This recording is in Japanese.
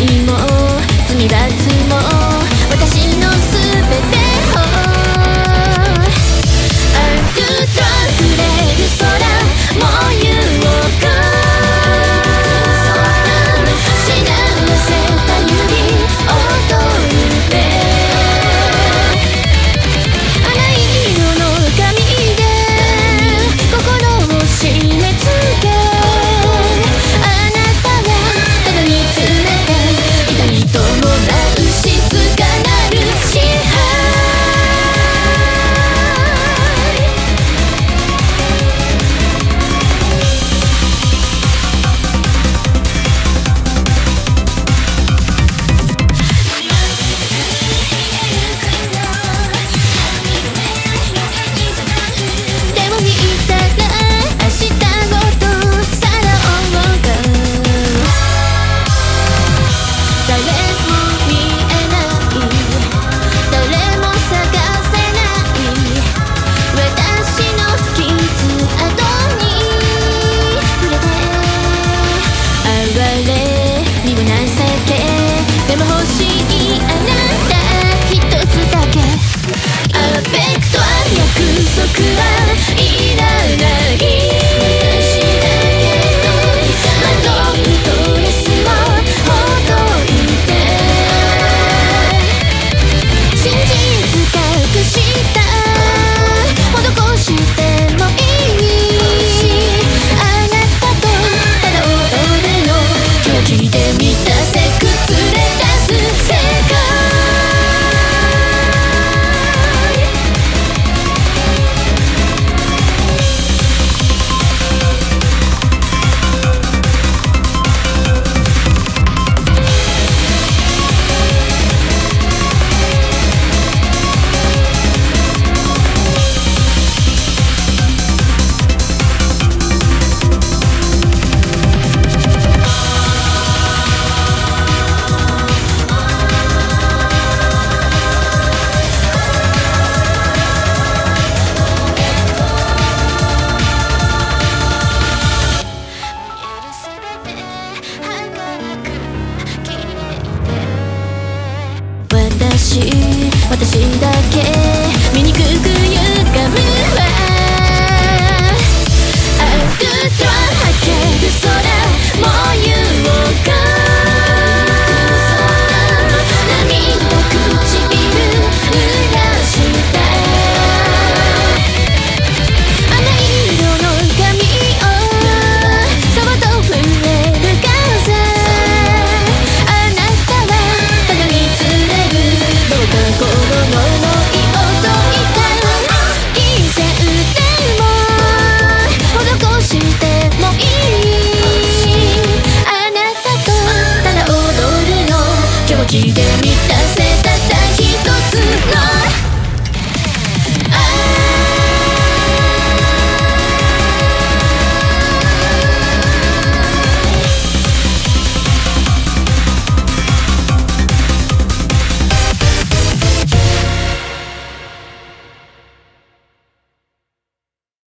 いも罪私だけ。醜くよ